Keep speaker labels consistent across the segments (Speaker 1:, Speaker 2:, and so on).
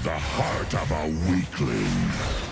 Speaker 1: have the heart of a weakling.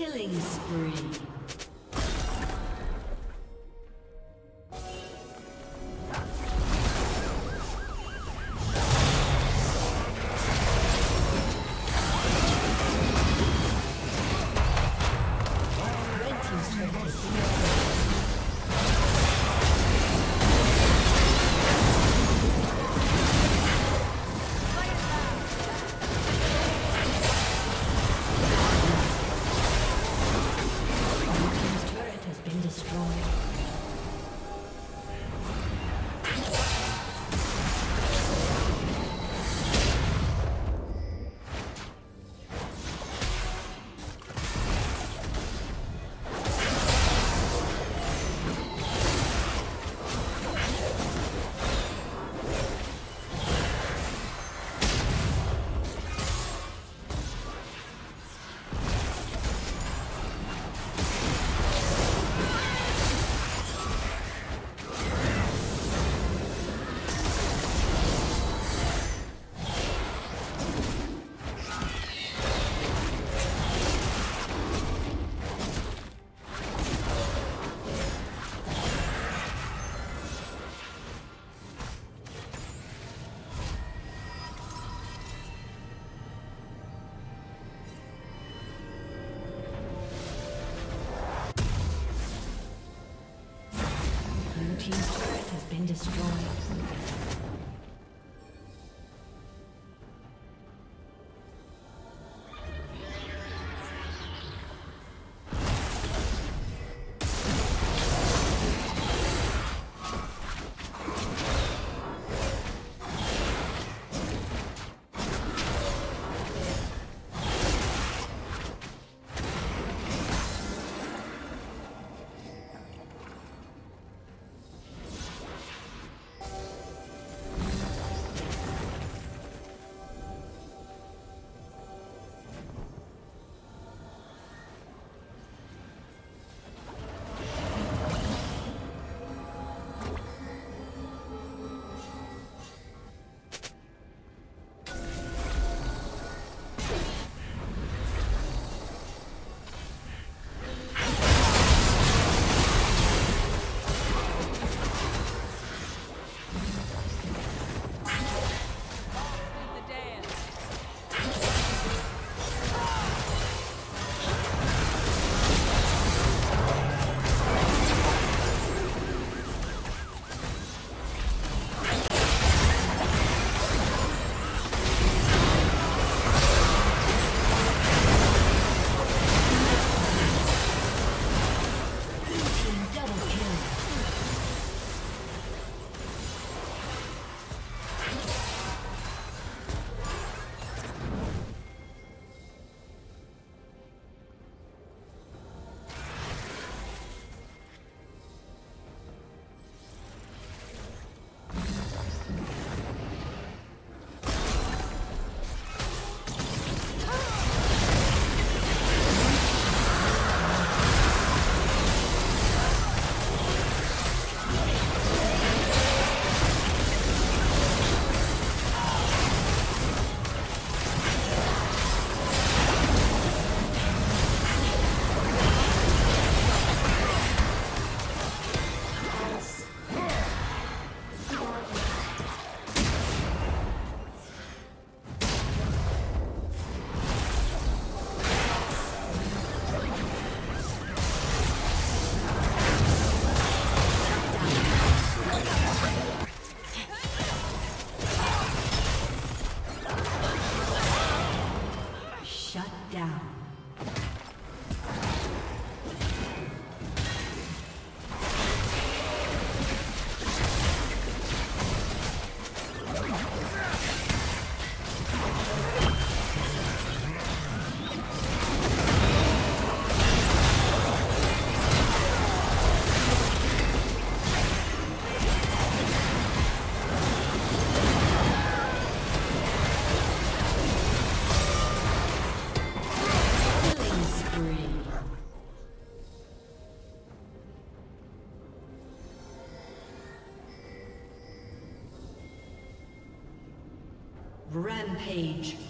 Speaker 2: Killing spree. Destroyed.
Speaker 3: Rampage.